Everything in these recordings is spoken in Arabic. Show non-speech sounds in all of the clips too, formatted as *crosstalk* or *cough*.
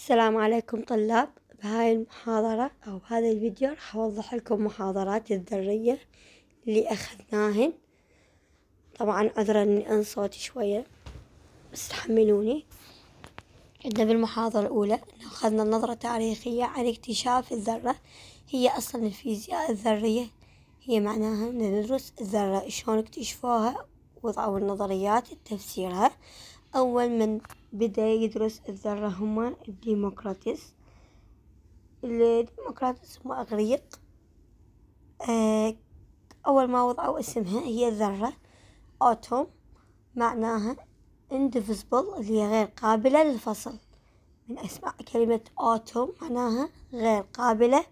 السلام عليكم طلاب. بهاي المحاضرة أو بهذا الفيديو راح أوضح لكم محاضرات الذرية اللي أخذناهن. طبعا عذرا إني أن صوتي شوية بس تحملوني. عندنا بالمحاضرة الأولى أخذنا نظرة تاريخية عن اكتشاف الذرة. هي أصلا الفيزياء الذرية هي معناها ندرس الذرة شلون اكتشفوها وضعوا النظريات تفسيرها أول من بدأ يدرس الذرة هما الديمقراطس الديمقراطس هم أغريق. آه، أول ما وضعوا اسمها هي الذرة أوتوم. معناها indivisible اللي هي غير قابلة للفصل. من أسماء كلمة أوتوم معناها غير قابلة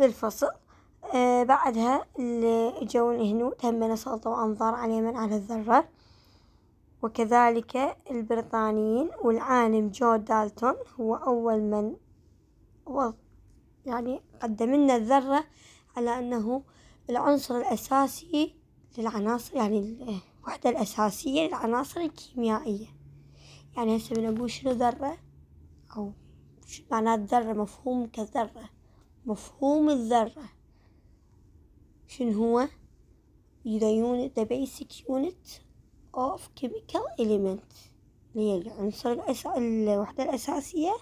للفصل. آه بعدها اللي جو الهنود هم سلطوا أنظار على من على الذرة. وكذلك البريطانيين والعالم جو دالتون هو أول من يعني قدم لنا الذرة على أنه العنصر الأساسي للعناصر يعني الوحدة الأساسية للعناصر الكيميائية. يعني هسه بنقول شنو ذرة؟ أو شو معنات مفهوم كذرة. مفهوم الذرة. شنو هو؟ The unit the basic unit of chemical element. اللي هي العنصر الأس... الوحدة الأساسية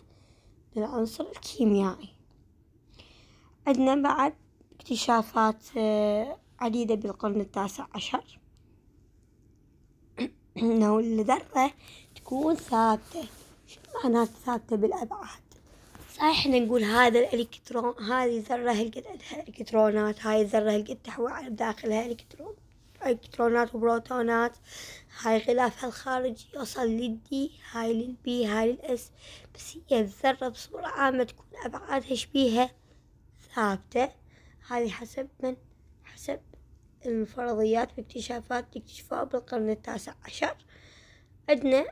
للعنصر الكيميائي. عندنا بعد اكتشافات آه، عديدة بالقرن التاسع عشر. *clears throat* إنه الذرة تكون ثابتة. شو معنات ثابتة بالأبعاد؟ صحيح نقول هذا الإلكترون هذه ذرة هلقد عندها إلكترونات هاي الذرة هلقد تحوي على داخلها إلكترون. إلكترونات وبروتونات. هاي غلافها الخارجي يوصل للدي هاي للبي هاي للإس. بس هي الذرة بصورة عامة تكون أبعادها شبيهة ثابتة. هذه حسب من؟ حسب الفرضيات واكتشافات اكتشفوها بالقرن التاسع عشر. عندنا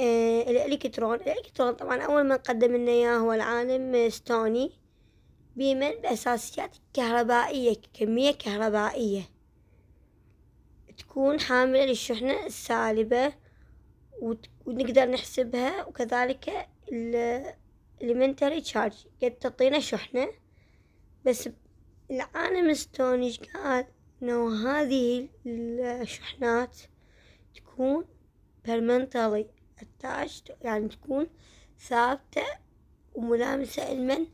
آه الإلكترون. الإلكترون طبعا أول من قدم لنا إياه هو العالم ستوني. بيمن بأساسيات كهربائية كمية كهربائية. تكون حاملة للشحنة السالبة ونقدر نحسبها وكذلك ال elementary charge قد تعطينا شحنة. بس العالم ستوني ايش قال إنه هذه الشحنات تكون permanently attached يعني تكون ثابتة وملامسة لمن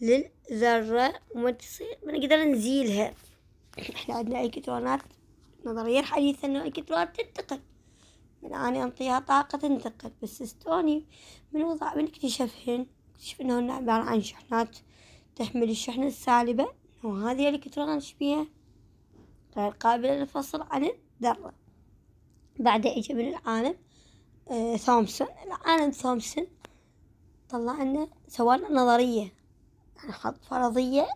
للذرة وما تصير ما نقدر نزيلها. إحنا عندنا الكترونات نظرية الحديثة إنه الكترونات تنتقل من أني انطيها طاقة تنتقل بس ستوني من وضع من اكتشفهن اكتشف انهن عبارة عن شحنات تحمل الشحنة السالبة وهذه الإلكترونات شبيهة غير قابلة للفصل عن الذرة. بعد إجا من العالم آه ثومسون. العالم ثومسون طلع لنا سوالنا نظرية يعني حط فرضية.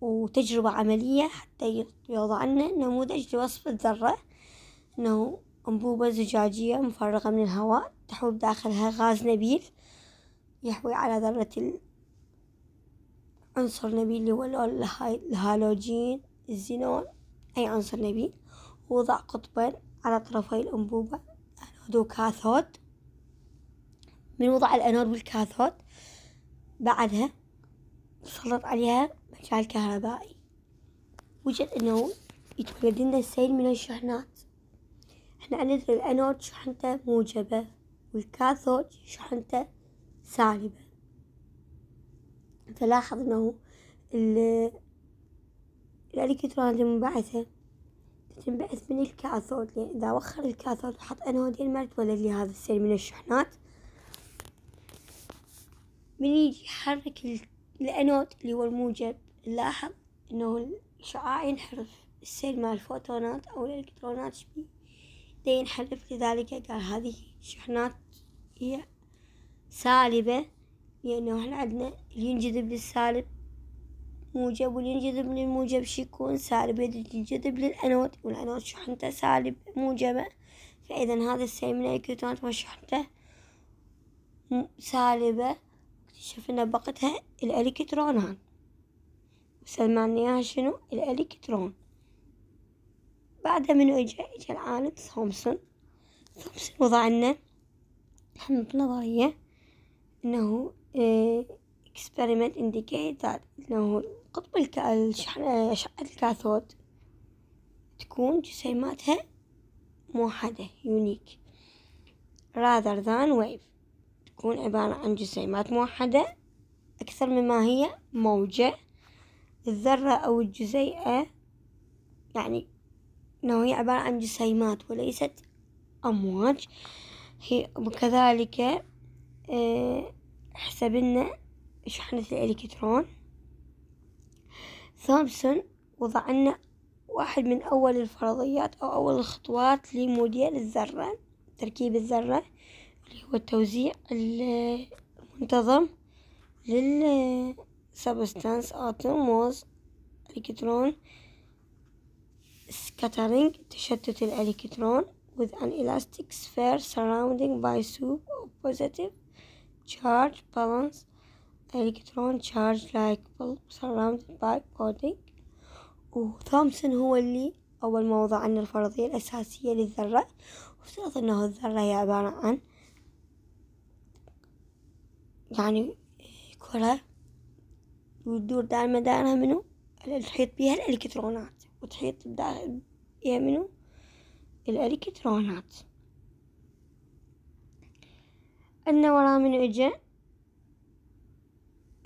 وتجربة عملية حتى يوضع لنا نموذج لوصف الذرة. إنه أنبوبة زجاجية مفرغة من الهواء تحوي بداخلها غاز نبيل يحوي على ذرة عنصر نبيل اللي هو الهالوجين الزينون أي عنصر نبيل. ووضع قطبين على طرفي الأنبوبة أنود وكاثود من وضع الأنود والكاثود بعدها سلط عليها مجال كهربائي وجد أنه يتولد لنا السيل من الشحنات. إحنا عندنا الأنود شحنته موجبة والكاثود شحنته سالبة. فلاحظ أنه الإلكترونات المنبعثة تنبعث من الكاثود لأن إذا وخر الكاثود وحط أنودين ما تولد لي هذا السيل من الشحنات. من يجي يحرك الأنود اللي هو الموجب. نلاحظ إنه الشعاع ينحرف السيل مع الفوتونات أو الإلكترونات دا ينحرف. لذلك قال هذه شحنات هي سالبة لأنه إحنا عندنا اللي ينجذب للسالب موجب واللي ينجذب للموجب شي يكون؟ سالب ينجذب للأنود والأنود شحنته سالب موجبة فإذا هذا السيل من الإلكترونات وشحنته سالبة. اكتشفنا بقتها الإلكترونات. وسلمان إياها شنو الإلكترون بعدها منو إجا؟ إجا العالم ثومسون ثومسون وضع لنا نظرية إنه experiment indicate that إنه قطب أشعة الكاثود تكون جسيماتها موحدة يونيك rather than wave. تكون عبارة عن جسيمات موحدة أكثر مما هي موجة. الذرة أو الجزيئة يعني إنه هي عبارة عن جسيمات وليست أمواج. هي وكذلك آه، حسبنا شحنة الإلكترون. ثومسون وضع لنا واحد من أول الفرضيات أو أول الخطوات لموديل الذرة تركيب الذرة اللي هو التوزيع المنتظم للسبستانس آتوم was إلكترون scattering تشتت الإلكترون with an elastic sphere surrounding by soup of positive charge balance electron charge like bulb surrounded by coding وثومسون هو اللي أول ما وضع عنا الفرضية الأساسية للذرة وافترض أنه الذرة هي عبارة عن يعني كرة وتدور دائما دائرها منو؟ تحيط بها الإلكترونات وتحيط بها منو؟ الإلكترونات. عندنا ورا منو إجا؟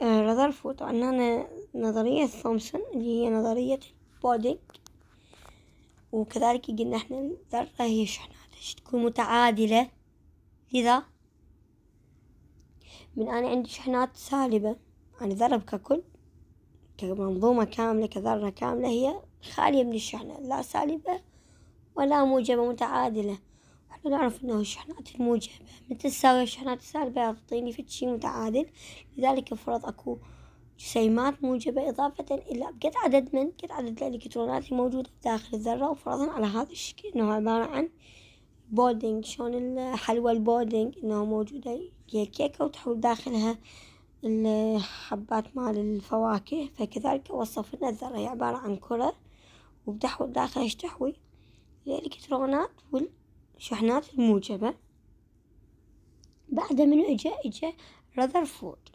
آه رذرفورد هنا نظرية ثومسون اللي هي نظرية بودينج وكذلك قلنا إحنا الذرة هي شحنات تكون متعادلة؟ لذا؟ من أنا عندي شحنات سالبة يعني ذرة ككل. كمنظومة كاملة كذرة كاملة هي خالية من الشحنة. لا سالبة ولا موجبة متعادلة. إحنا نعرف إنه الشحنات الموجبة. متى تساوي الشحنات السالبة؟ تعطيني في شي متعادل. لذلك فرض أكو جسيمات موجبة إضافة إلى قد عدد من قد عدد الإلكترونات الموجودة داخل الذرة. وفرضا على هذا الشكل إنه عبارة عن بودينج شلون الحلوى البودينج إنه موجودة هي كيكة وتحول داخلها الحبات مال الفواكه فكذلك وصف لنا الذرة هي عبارة عن كرة وبتحول داخلها إيش تحوي؟ الإلكترونات والشحنات الموجبة. بعد من إجا؟ إجا رذرفورد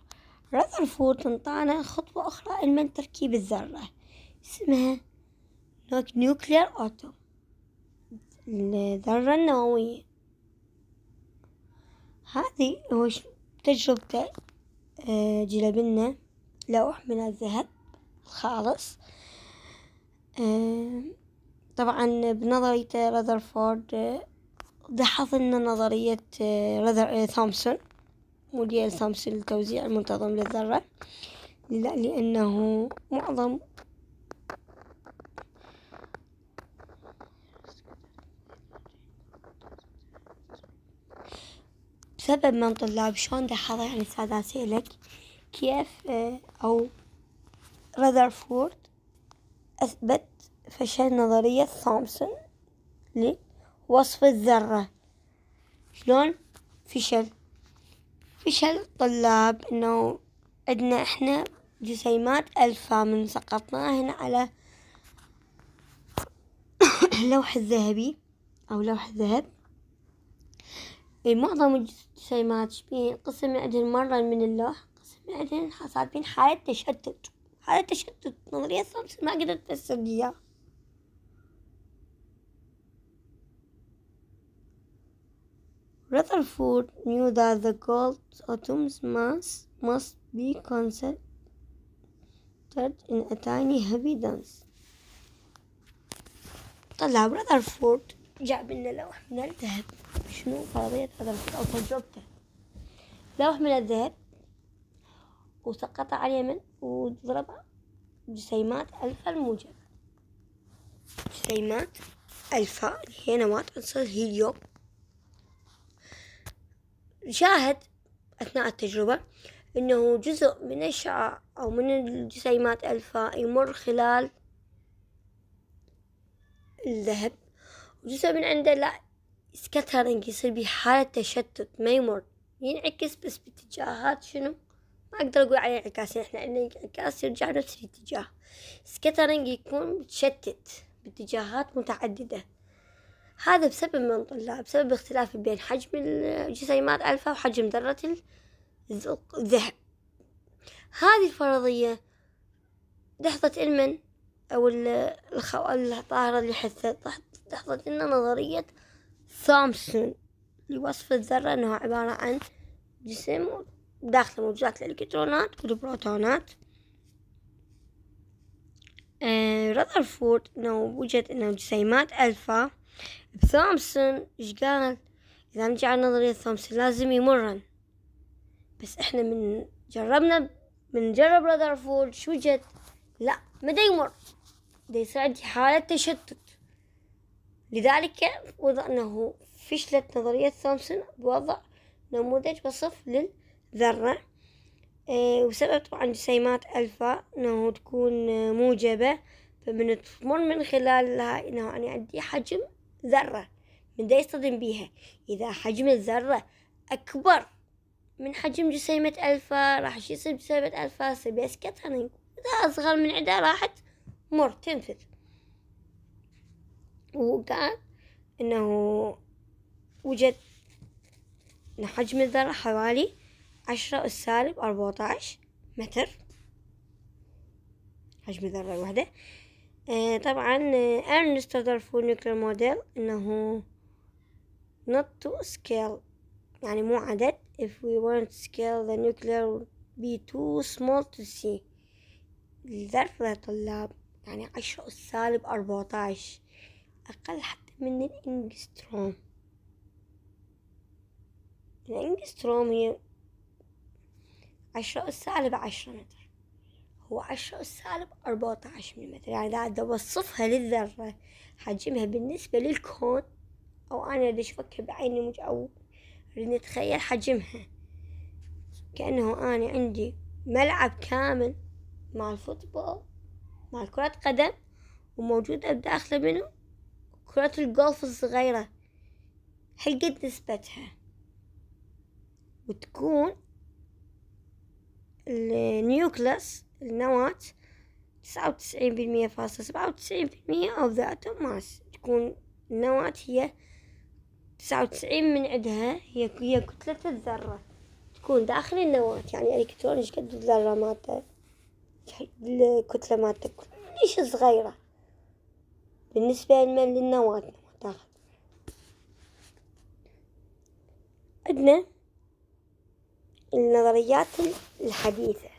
رذرفورد انطانا خطوة أخرى من تركيب الذرة اسمها nuclear atom الذرة النووية. هذه هو تجربته آه، جلب لنا لوح من الذهب الخالص. آه، طبعا بنظرية رذرفورد لاحظ لنا نظرية آه، رذر ثومسون موديل ثومسون للتوزيع المنتظم للذرة لأنه معظم بسبب من طلاب شلون لاحظ يعني سادة أسألك كيف أو رذرفورد أثبت فشل نظرية ثومسون لوصف الذرة؟ شلون فشل؟ فشل طلاب إنه عندنا إحنا جسيمات ألفا من سقطناها هنا على *coughs* اللوح الذهبي أو لوح الذهب. معظم الجسيمات شبين قسم عندهن مرة من اللوح قسم عندهن صار حالة تشتت حالة تشتت نظرية ثومسون ما قدرت تفسر لي إياه Rutherford knew that the gold atom's mass must be concentrated in a tiny heavy dance. طلع رذرفورد جاب لنا لوح من الذهب. شنو فرضية رذرفورد أو تجربته. لوح من الذهب. وسقط على اليمن وضرب جسيمات ألفا الموجبة جسيمات ألفا هي نواة عنصر الهيليوم شاهد أثناء التجربة أنه جزء من الشعاع أو من الجسيمات ألفا يمر خلال الذهب. وجزء من عنده ال scattering يصير بحالة تشتت ما يمر. ينعكس بس باتجاهات شنو؟ ما أقدر أقول عليه انعكاس إحنا عندنا انعكاس يرجع نفس الاتجاه. سكترنج يكون متشتت باتجاهات متعددة. هذا بسبب من طلاب؟ بسبب اختلاف بين حجم الجسيمات ألفا وحجم ذرة الذهب. هذه الفرضية دحضت إلمن أو الطاهرة اللي حثت دحضت لنا نظرية ثامسون لوصف الذرة أنه عبارة عن جسم داخله موجودات الإلكترونات والبروتونات. آه رذرفورد أنه وجد أنه جسيمات ألفا. بثامسون إيش قال؟ إذا نجي على نظرية ثامسون لازم يمرن. بس إحنا من جربنا من جرب رذرفورد شو وجد؟ لا ما يمر دا يصير عندي حالة تشتت. لذلك وضع أنه فشلت نظرية ثامسون بوضع نموذج وصف للذرة إيه وسبب طبعا جسيمات ألفا أنه تكون موجبة فمن تمر من خلالها أنه أنا عندي حجم ذرة من دا يصطدم بيها. إذا حجم الذرة أكبر من حجم جسيمة ألفا راح يصير جسيمة ألفا سبي أسكتها إذا أصغر من عدة راحت مر تنفذ. وقال إنه وجد حجم الذرة حوالي عشرة أس سالب أربعتاش متر. حجم الذرة الواحدة. آه طبعا أرنست رذرفورد نيوكلير موديل إنه not to scale يعني مو عدد. If we want to scale the nuclear would be too small to see. الذرة طلاب يعني عشرة أس سالب أربعتاش أقل حتى من الإنجستروم. الإنجستروم هي عشرة أس سالب عشرة متر. هو عشرة أس سالب أربعة عشر متر يعني إذا بدي أوصفها للذرة حجمها بالنسبة للكون أو أنا بدي أشوفها بعيني مج أو نتخيل حجمها. كأنه أنا عندي ملعب كامل مع ال football مع كرة قدم وموجودة بداخله منه. كرة الجولف الصغيرة. قد نسبتها؟ وتكون ال nucleus النواة تسعة وتسعين بالمية فاصلة سبعة وتسعين بالمية of the atom mass تكون النواة هي تسعة وتسعين من عندها هي هي كتلة الذرة. تكون داخل النواة يعني الإلكترون إيش قد الذرة مالته الكتلة مالته كلش صغيرة. بالنسبة للنواة داخل عندنا النظريات الحديثة.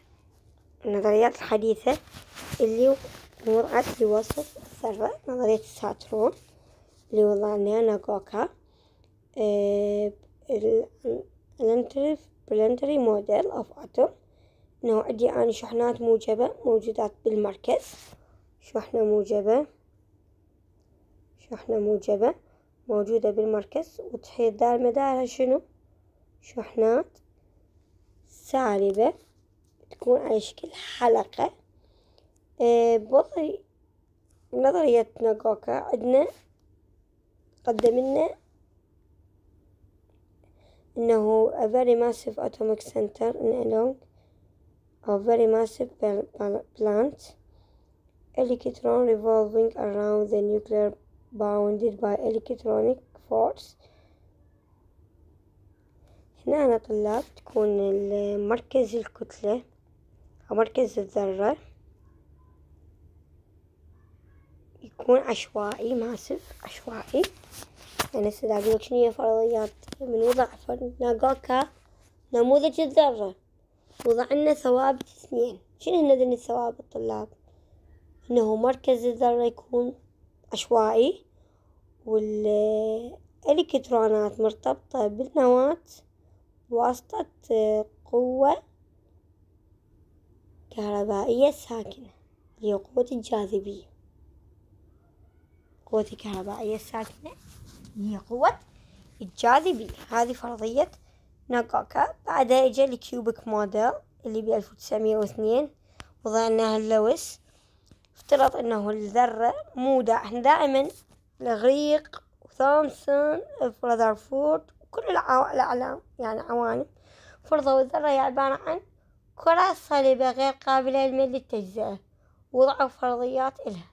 النظريات الحديثة اللي وضعت لوصف الذرة نظرية الساترون اللي وضعناها ناغوكا الانتري موديل أوف اتوم انه عندي اني شحنات موجبة موجودات بالمركز. شحنة موجبة. شحنة موجبة موجودة بالمركز. وتحيط دار مدارها شنو؟ شحنات سالبة. تكون على شكل حلقة. أه بوضع نظرية ناغوكا عندنا قدم لنا إنه a very massive atomic center in a long a very massive plant. Electron revolving around the nuclear bounded by electronic force. هنا أنا طلاب تكون مركز الكتلة أو مركز الذرة. يكون عشوائي ماسف عشوائي. يعني هسه أقولك شنو هي فرضيات من وضع ناغوكا نموذج الذرة. وضع لنا ثوابت اثنين. شنو هن الثوابت طلاب إنه مركز الذرة يكون عشوائي والإلكترونات مرتبطة بالنواة بواسطة قوة كهربائية ساكنة هي قوة الجاذبية. قوة الكهربائية الساكنة هي قوة الجاذبية. هذه فرضية ناكاوكا بعدها إجا ال cubic model اللي بألف وتسعمية واثنين. وضعها لنا لويس افترض إنه الذرة مودع إحنا دائما الإغريق وثامسون ورذرفورد كل الأعلام يعني عوالم فرضوا الذرة هي عبارة عن كرة صلبة غير قابلة للتجزئة وضعوا فرضيات إلها.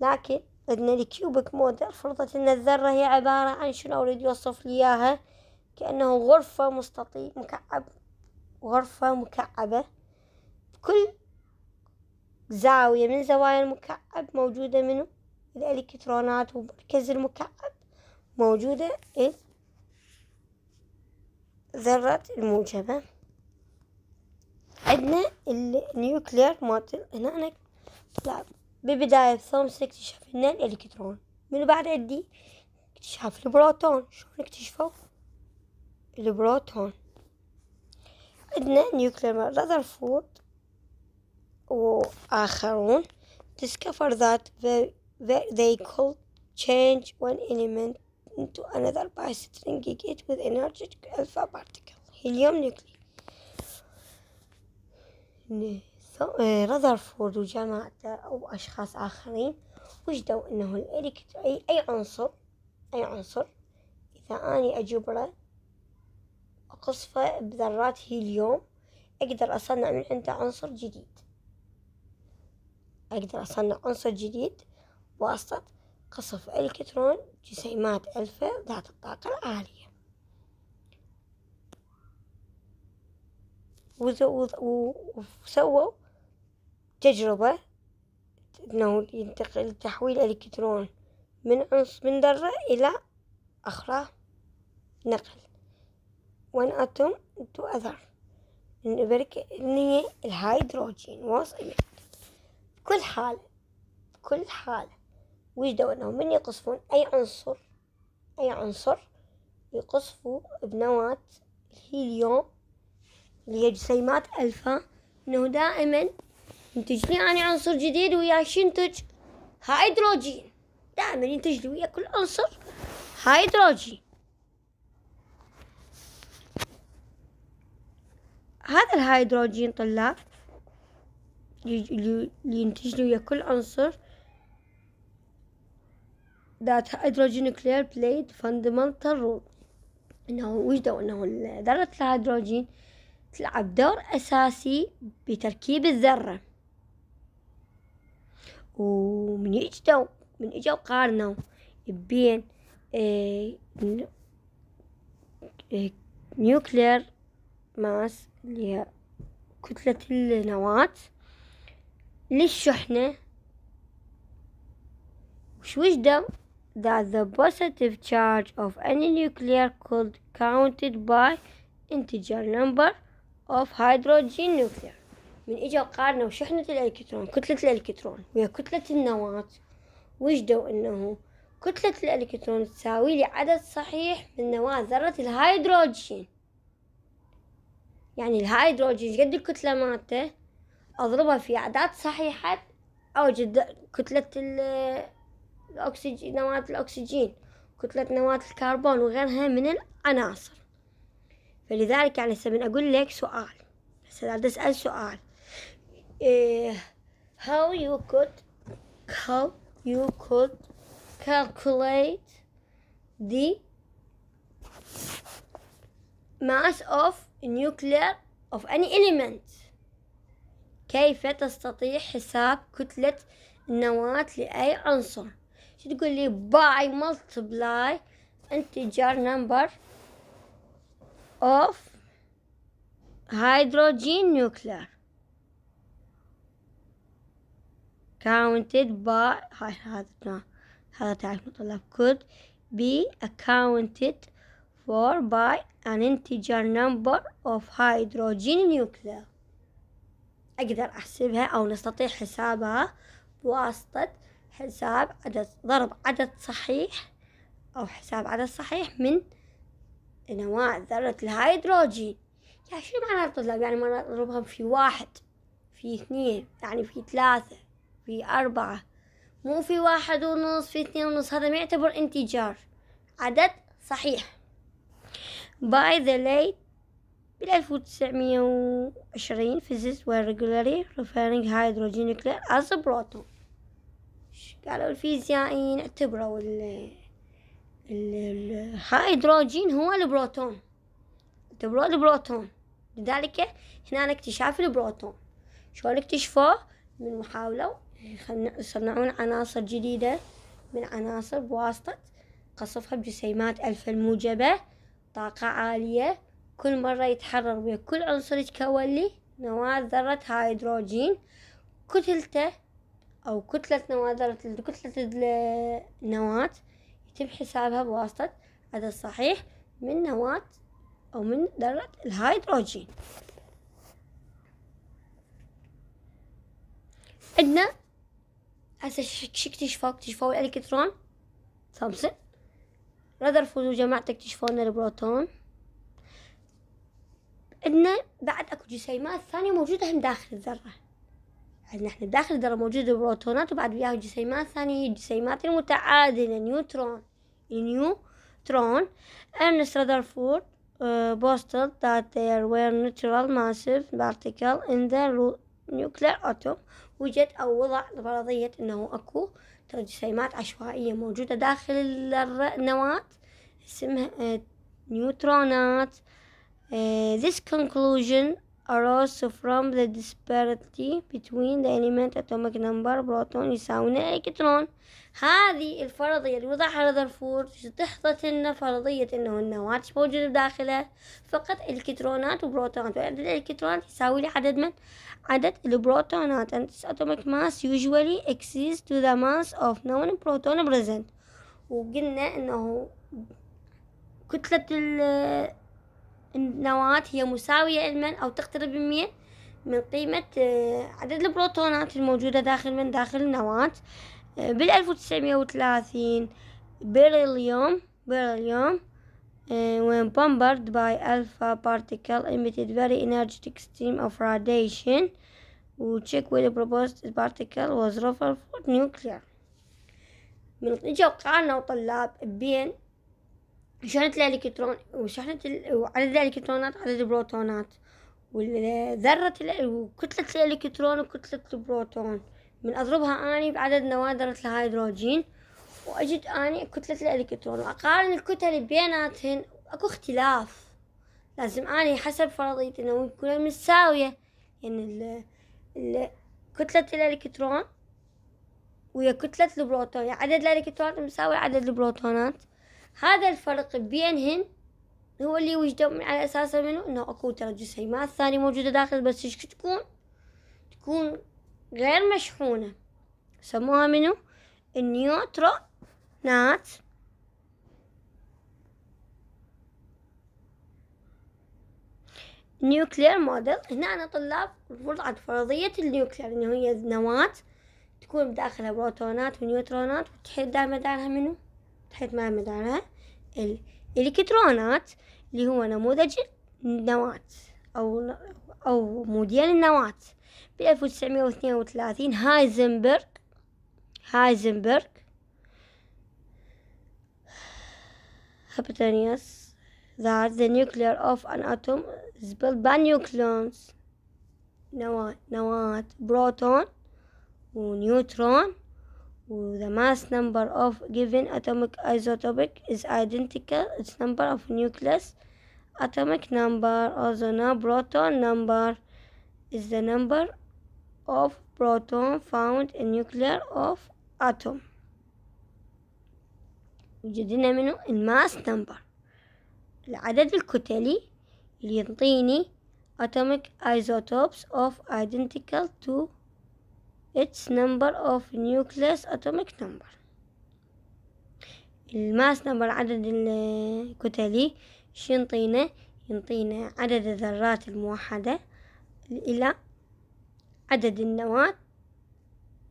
لكن عندنا الكيوبيك موديل فرضت أن الذرة هي عبارة عن شنو أريد يوصف لي إياها؟ كأنه غرفة مستطيل مكعب غرفة مكعبة. كل زاوية من زوايا المكعب موجودة منه الإلكترونات ومركز المكعب موجودة الذرة الموجبة. عندنا ال nuclear model هنا طلع ببداية ثومسون اكتشف لنا الإلكترون. من بعد عندي اكتشاف البروتون. شلون اكتشفوا البروتون. عندنا nuclear رذرفورد وآخرون discover that they could change one element into another by striking it with energetic alpha particle helium nuclei. رذرفورد وجماعته أو أشخاص آخرين وجدوا أنه الإلكترون أي, أي عنصر أي عنصر إذا أني أجبره أقصفه بذرات هيليوم أقدر أصنع من عنده عنصر جديد. أقدر أصنع عنصر جديد بواسطة قصف إلكترون جسيمات ألفا ذات الطاقة العالية. وسووا تجربة أنه ينتقل تحويل الإلكترون من عنصر من ذرة إلى أخرى نقل. one atom to other إن هي الهيدروجين واصلة كل حالة كل حالة وجدوا أنهم من يقصفون أي عنصر أي عنصر يقصفوا بنواة الهيليوم اللي هي جسيمات ألفا. إنه دائما ينتج لي أنا عنصر جديد وياش ينتج هيدروجين دائما ينتج لي ويا كل عنصر هيدروجين هذا الهيدروجين طلاب اللي ينتج لي كل عنصر. That hydrogen nuclear played fundamental role. إنه وجدوا إنه ذرة الهيدروجين تلعب دور أساسي بتركيب الذرة. ومن يجدوا من اجوا قارنوا بين nuclear mass اللي هي كتلة النواة. للشحنة وش وجدوا that the positive charge of any nuclear could counted by integer number of hydrogen nuclear. من إجا قارنوا شحنة الإلكترون كتلة الإلكترون. ويا كتلة النواة. وجدوا إنه؟ كتلة الإلكترون تساوي لي عدد صحيح من نواة ذرة الهيدروجين. يعني الهيدروجين قد الكتلة مالته؟ أضربها في أعداد صحيحة أوجد كتلة الأكسجين نواة الأكسجين كتلة نواة الكربون وغيرها من العناصر. فلذلك يعني هسه أقول لك سؤال هسه أسأل سؤال. إيه how you could how you could calculate the mass of nuclear of any element. كيف تستطيع حساب كتلة النواة لأي عنصر شو تقول لي by multiply integer number of hydrogen nuclear counted by هاي هذا هذا تعرف مطلب could be accounted for by an integer number of hydrogen nuclear أقدر أحسبها أو نستطيع حسابها. بواسطة حساب عدد ضرب عدد صحيح أو حساب عدد صحيح من نواة ذرة الهيدروجين. يعني شو معنى الطلاب؟ يعني ما نضربهم في واحد في اثنين يعني في ثلاثة في أربعة. مو في واحد ونص في اثنين ونص هذا ما يعتبر integer. عدد صحيح. By the late بالألف وتسعمية وعشرين physicists were regularly referring hydrogen nuclei proton قالوا الفيزيائيين؟ اعتبروا ال الهيدروجين هو البروتون. اعتبروه البروتون. لذلك هنا اكتشاف البروتون. شلون اكتشفوه؟ من محاولة. يصنعون عناصر جديدة من عناصر بواسطة قصفها بجسيمات ألفا الموجبة طاقة عالية كل مرة يتحرر ويا كل عنصر يتكون نواة ذرة هيدروجين. كتلته أو كتلة نواة ذرة كتلة النواة يتم حسابها بواسطة. عدد صحيح من نواة أو من ذرة الهيدروجين. عندنا هسه شو اكتشفوا اكتشفوا الإلكترون. ثامسون رذرفورد وجماعته اكتشفوا لنا البروتون. عندنا بعد أكو جسيمات ثانية موجودة هم داخل الذرة. عندنا إحنا داخل الذرة موجودة البروتونات وبعد وياها جسيمات ثانية هي الجسيمات المتعادلة نيوترون. النيوترون Ernest Rutherford uh, boasted that there were natural massive particles in the nuclear وجد أو وضع فرضية أنه أكو جسيمات عشوائية موجودة داخل النواة اسمها نيوترونات. This conclusion arose from the disparity between the element atomic number proton يساوي الكترون هذه الفرضية اللي وضعها رذرفورد لنا فرضية انه النواة موجودة بداخلها فقط الكترونات وبروتونات. وعدد الإلكترونات يساوي لي عدد من؟ عدد البروتونات. And this atomic mass usually exceeds to the mass of known proton present. وقلنا إنه كتلة النواة هي مساوية لمن أو تقترب من من قيمة آه، عدد البروتونات الموجودة داخل من داخل آه، وتسعمية وثلاثين بيريليوم بيريليوم uh, when bombarded by alpha particle emitted very energetic stream of radiation. وcheck with the proposed particle was Rutherford nuclear. من اجوا قارنوا طلاب بين شحنة الإلكترون وشحنة وعدد الإلكترونات عدد البروتونات. وذرة وكتلة الإلكترون وكتلة البروتون. من أضربها أني بعدد نوى ذرة الهيدروجين. وأجد أني كتلة الإلكترون. وأقارن الكتل بيناتهن. أكو اختلاف. لازم أني حسب فرضية أنه يكون متساوية. يعني ال كتلة الإلكترون ويا كتلة البروتون. يعني عدد الإلكترونات مساوي عدد البروتونات. هذا الفرق بينهن. هو اللي وجدوا على أساسه منه إنه أكو ترى جسيمات ثانية موجودة داخل بس إيش تكون؟ تكون غير مشحونة. سموها منه النيوترونات. nuclear model. هنا أنا طلاب وضعت فرضية ال nuclear إنه هي نواة تكون بداخلها بروتونات ونيوترونات وتحيط دائر مدارها منه ما مدارها الإلكترونات اللي هو نموذج النواة أو أو موديل النواة بألف وتسعمية واثنين وثلاثين هايزنبرغ هايزنبرغ. hypothesis that the nuclei of an atom is built by nucleons. نواة نواة بروتون ونيوترون the mass number of given atomic isotopic is identical its number of nucleus atomic number also now proton number is the number of proton found in nuclear of atom وجدنا منه الماس نمبر العدد الكتلي اللي ينطيني atomic isotopes of identical to its number of nucleus atomic number. ال mass number عدد الكتلي شو ينطينا ينطينا عدد الذرات الموحدة إلى عدد النواة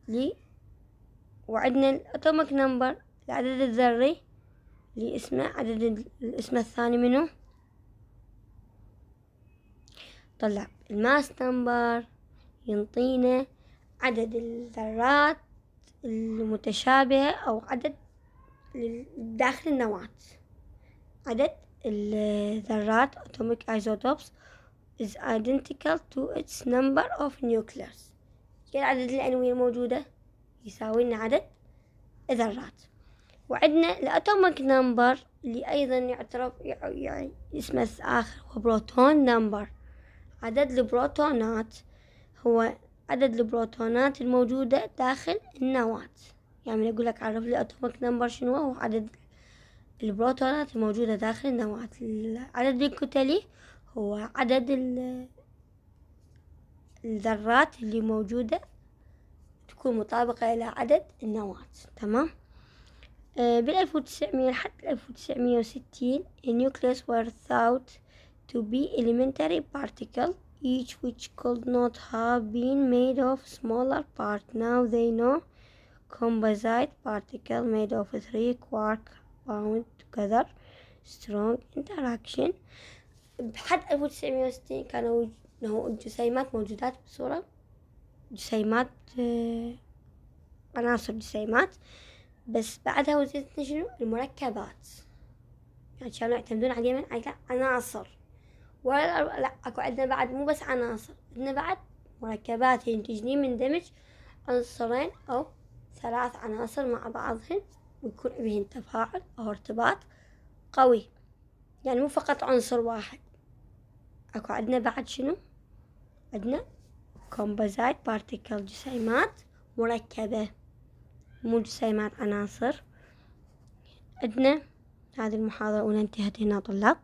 لي وعندنا ال atomic number العدد الذري اللي اسمه عدد الاسم الثاني منه. طلع. ال mass number. ينطينا عدد الذرات المتشابهة أو عدد داخل النواة. عدد الذرات atomic isotopes is identical to its number of nucleus. كل عدد الأنوية الموجودة؟ يساوي لنا عدد الذرات. وعندنا ال atomic number اللي أيضا يعترف يعني اسمه آخر هو proton number عدد البروتونات هو عدد البروتونات الموجودة داخل النواة يعني أقول لك عرف لي atomic number شنو هو عدد البروتونات الموجودة داخل النواة العدد الكتلي هو عدد الذرات اللي موجودة تكون مطابقة إلى عدد النواة تمام؟ آه، بالألف وتسعمية لحد الألف وتسعمية وستين النيوكليوس were thought to be elementary particle. Each which could not have been made of smaller part now they know composite particle made of three quark bound together strong interaction بحد ألف وتسعمية وستين كانوا الجسيمات موجودات بصورة جسيمات آه، عناصر جسيمات بس بعدها وجدتنا شنو المركبات يعني كانوا يعتمدون على على عناصر ولا لا أكو عندنا بعد مو بس عناصر عندنا بعد مركبات ينتجني من دمج عنصرين أو ثلاث عناصر مع بعضهن ويكون بهن تفاعل أو ارتباط قوي. يعني مو فقط عنصر واحد. أكو عندنا بعد شنو؟ عندنا composite particle جسيمات مركبة. مو جسيمات عناصر. عندنا هذه المحاضرة الأولى انتهت هنا طلاب.